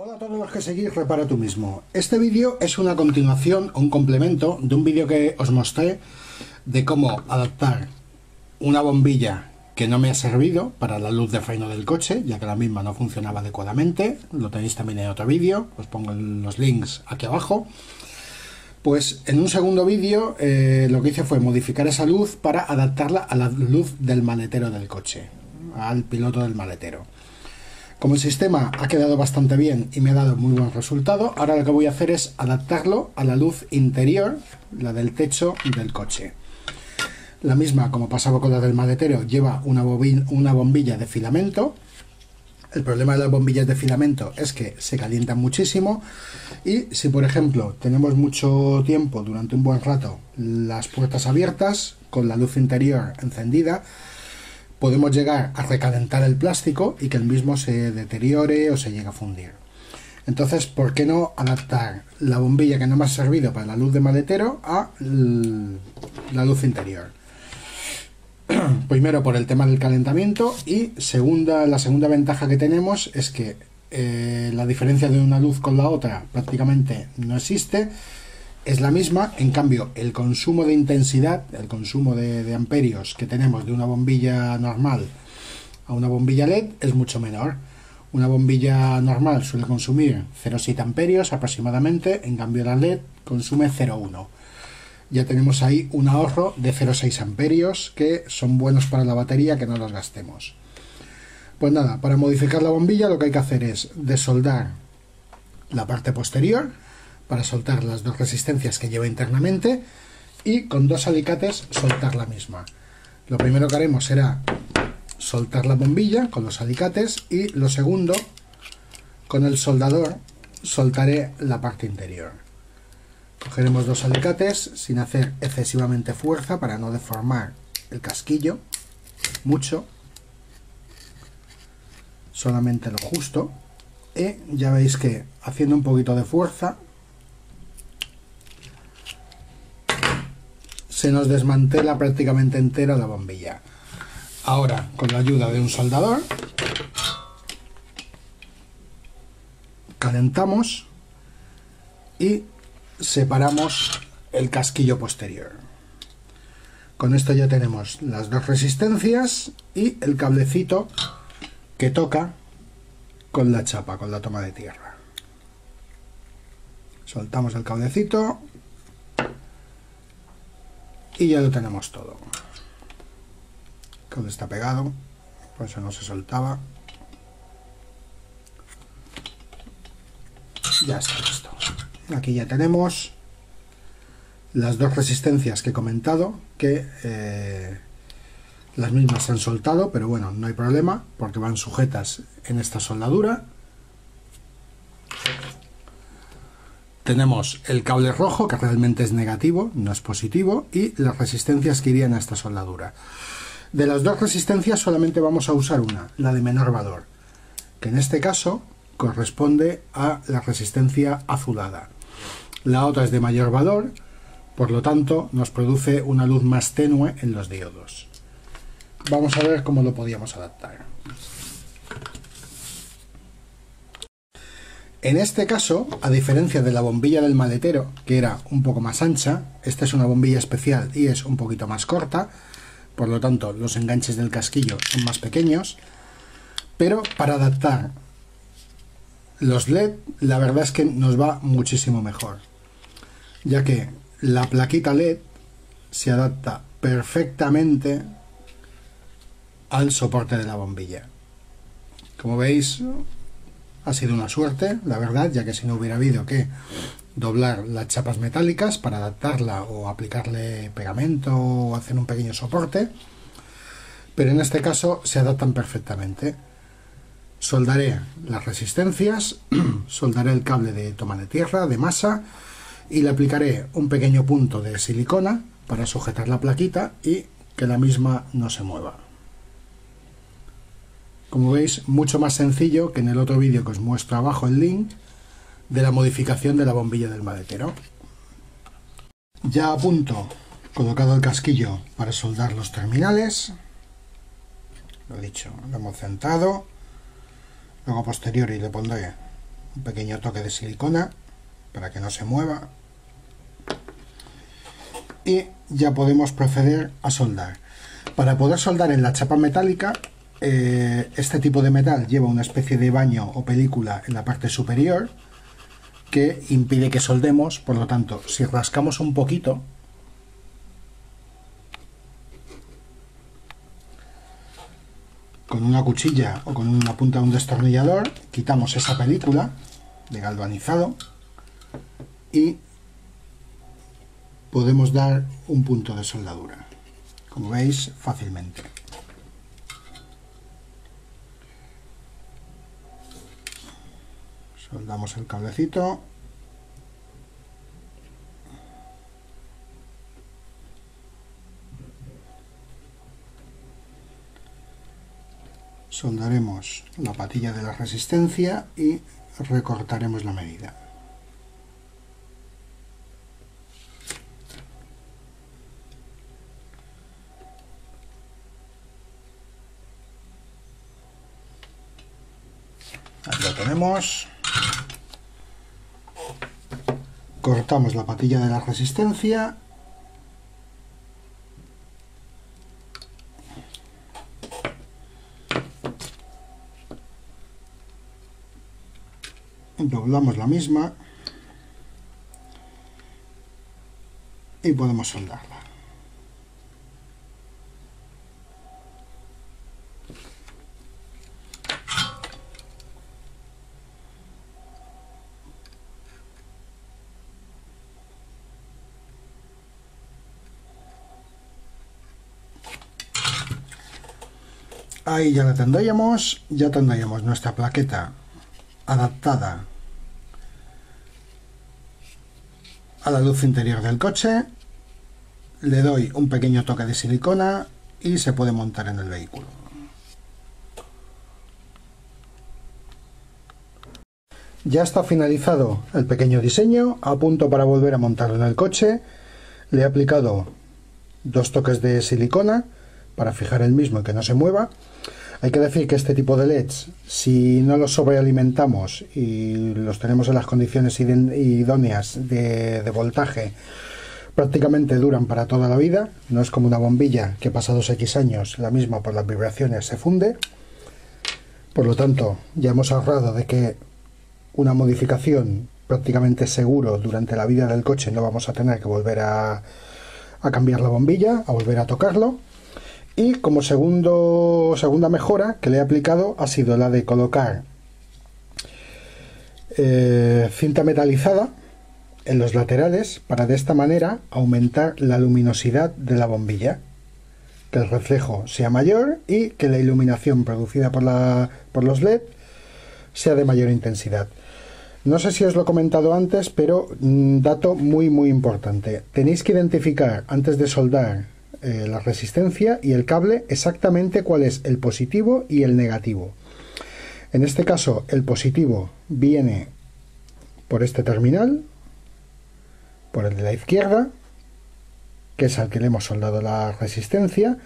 Hola a todos los que seguís Repara tú mismo. Este vídeo es una continuación o un complemento de un vídeo que os mostré de cómo adaptar una bombilla que no me ha servido para la luz de freno del coche, ya que la misma no funcionaba adecuadamente. Lo tenéis también en otro vídeo, os pongo los links aquí abajo. Pues en un segundo vídeo eh, lo que hice fue modificar esa luz para adaptarla a la luz del maletero del coche, al piloto del maletero. Como el sistema ha quedado bastante bien y me ha dado muy buen resultado, ahora lo que voy a hacer es adaptarlo a la luz interior, la del techo del coche. La misma, como pasaba con la del maletero, lleva una, una bombilla de filamento. El problema de las bombillas de filamento es que se calientan muchísimo y si por ejemplo tenemos mucho tiempo durante un buen rato las puertas abiertas con la luz interior encendida, podemos llegar a recalentar el plástico y que el mismo se deteriore o se llegue a fundir. Entonces, ¿por qué no adaptar la bombilla que no me ha servido para la luz de maletero a la luz interior? Primero por el tema del calentamiento y segunda, la segunda ventaja que tenemos es que eh, la diferencia de una luz con la otra prácticamente no existe es la misma, en cambio el consumo de intensidad, el consumo de, amperios que tenemos de una bombilla normal a una bombilla LED es mucho menor. Una bombilla normal suele consumir 0,7 amperios aproximadamente, en cambio la LED consume 0,1. Ya tenemos ahí un ahorro de 0,6 amperios que son buenos para la batería que no los gastemos. Pues nada, para modificar la bombilla lo que hay que hacer es desoldar la parte posterior, para soltar las dos resistencias que lleva internamente y con dos alicates soltar la misma. Lo primero que haremos será soltar la bombilla con los alicates y lo segundo, con el soldador, soltaré la parte interior. Cogeremos dos alicates sin hacer excesivamente fuerza para no deformar el casquillo mucho, solamente lo justo. Y ya veis que haciendo un poquito de fuerza se nos desmantela prácticamente entera la bombilla. Ahora, con la ayuda de un soldador, calentamos y separamos el casquillo posterior. Con esto ya tenemos las dos resistencias y el cablecito que toca con la chapa, con la toma de tierra. Soltamos el cablecito y ya lo tenemos todo. Todo está pegado por eso no se soltaba. Ya está listo. Aquí ya tenemos las dos resistencias que he comentado que eh, las mismas se han soltado pero bueno no hay problema porque van sujetas en esta soldadura tenemos el cable rojo, que realmente es negativo, no es positivo, y las resistencias que irían a esta soldadura. De las dos resistencias solamente vamos a usar una, la de menor valor, que en este caso corresponde a la resistencia azulada. La otra es de mayor valor, por lo tanto nos produce una luz más tenue en los diodos. Vamos a ver cómo lo podíamos adaptar. En este caso, a diferencia de la bombilla del maletero, que era un poco más ancha, esta es una bombilla especial y es un poquito más corta, por lo tanto los enganches del casquillo son más pequeños, pero para adaptar los LED, la verdad es que nos va muchísimo mejor, ya que la plaquita LED se adapta perfectamente al soporte de la bombilla. Como veis, ha sido una suerte, la verdad, ya que si no hubiera habido que doblar las chapas metálicas para adaptarla o aplicarle pegamento o hacer un pequeño soporte. Pero en este caso se adaptan perfectamente. Soldaré las resistencias, soldaré el cable de toma de tierra, de masa, y le aplicaré un pequeño punto de silicona para sujetar la plaquita y que la misma no se mueva. Como veis, mucho más sencillo que en el otro vídeo que os muestro abajo el link de la modificación de la bombilla del maletero. Ya a punto, colocado el casquillo para soldar los terminales. Lo dicho, lo hemos centrado. Luego posterior y le pondré un pequeño toque de silicona para que no se mueva y ya podemos proceder a soldar. Para poder soldar en la chapa metálica, eh, este tipo de metal lleva una especie de baño o película en la parte superior que impide que soldemos, por lo tanto, si rascamos un poquito, con una cuchilla o con una punta de un destornillador, quitamos esa película de galvanizado y podemos dar un punto de soldadura como veis fácilmente soldamos el cablecito. Soldaremos la patilla de la resistencia y recortaremos la medida. Lo tenemos cortamos la patilla de la resistencia. Doblamos la misma. Y podemos soldarla Ahí ya la tendríamos, ya tendríamos nuestra plaqueta adaptada a la luz interior del coche. Le doy un pequeño toque de silicona y se puede montar en el vehículo. Ya está finalizado el pequeño diseño, a punto para volver a montarlo en el coche. Le he aplicado dos toques de silicona para fijar el mismo y que no se mueva. Hay que decir que este tipo de LEDs, si no los sobrealimentamos y los tenemos en las condiciones idóneas de, voltaje, prácticamente duran para toda la vida. No es como una bombilla que pasados X años, la misma por las vibraciones, se funde. Por lo tanto, ya hemos ahorrado de que una modificación prácticamente seguro durante la vida del coche no vamos a tener que volver a, a cambiar la bombilla, a volver a tocarlo. Y como segunda mejora que le he aplicado ha sido la de colocar eh, cinta metalizada en los laterales para de esta manera aumentar la luminosidad de la bombilla que el reflejo sea mayor y que la iluminación producida por, por los LED sea de mayor intensidad. No sé si os lo he comentado antes, pero mm, dato muy muy importante. Tenéis que identificar antes de soldar eh, la resistencia y el cable exactamente cuál es el positivo y el negativo. En este caso el positivo viene por este terminal, por el de la izquierda, que es al que le hemos soldado la resistencia,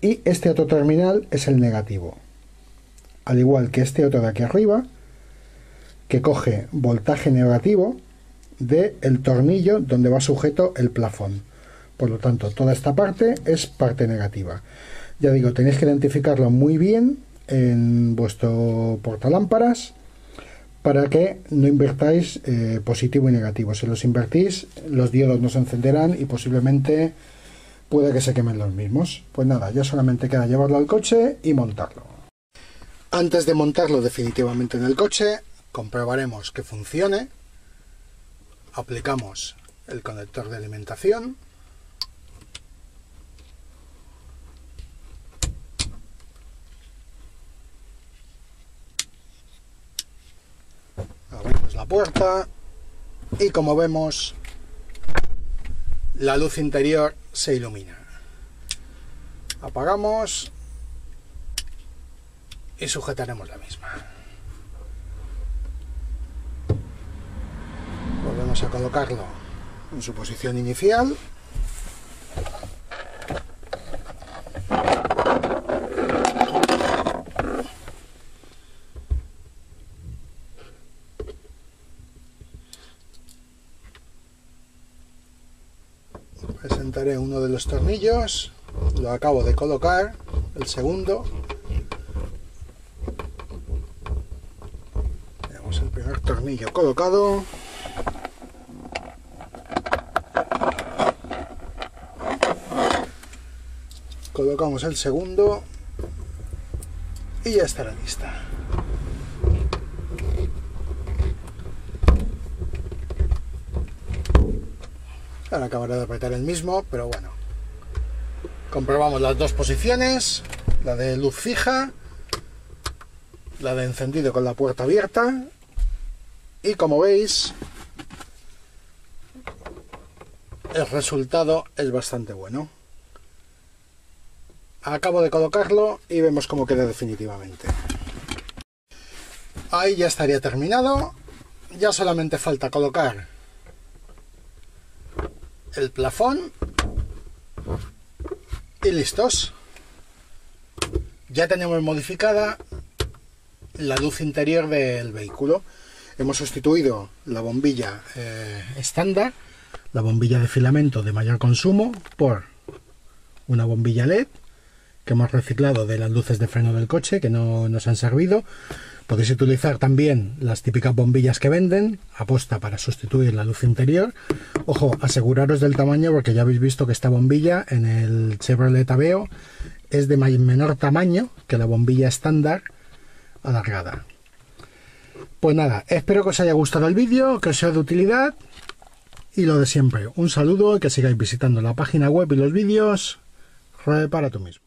y este otro terminal es el negativo. Al igual que este otro de aquí arriba, que coge voltaje negativo del el tornillo donde va sujeto el plafón. Por lo tanto, toda esta parte es parte negativa. Ya digo, tenéis que identificarlo muy bien en vuestro portalámparas para que no invertáis eh, positivo y negativo. Si los invertís, los diodos no se encenderán y posiblemente puede que se quemen los mismos. Pues nada, ya solamente queda llevarlo al coche y montarlo. Antes de montarlo definitivamente en el coche, comprobaremos que funcione. Aplicamos el conector de alimentación. La puerta y como vemos la luz interior se ilumina. Apagamos y sujetaremos la misma. Volvemos a colocarlo en su posición inicial. Uno de los tornillos lo acabo de colocar el segundo. Tenemos el primer tornillo colocado. Colocamos el segundo y ya estará lista ahora acabaré de apretar el mismo pero bueno. Comprobamos las dos posiciones. La de luz fija. La de encendido con la puerta abierta. Y como veis el resultado es bastante bueno. Acabo de colocarlo y vemos cómo queda definitivamente. Ahí ya estaría terminado. Ya solamente falta colocar el plafón y listos. Ya tenemos modificada la luz interior del vehículo. Hemos sustituido la bombilla eh, estándar la bombilla de filamento de mayor consumo por una bombilla LED que hemos reciclado de las luces de freno del coche que no nos han servido podéis utilizar también las típicas bombillas que venden aposta para sustituir la luz interior. Ojo aseguraros del tamaño porque ya habéis visto que esta bombilla en el Chevrolet Aveo es de menor tamaño que la bombilla estándar alargada. Pues nada, espero que os haya gustado el vídeo, que os sea de utilidad y lo de siempre, un saludo y que sigáis visitando la página web y los vídeos. Para tú mismo.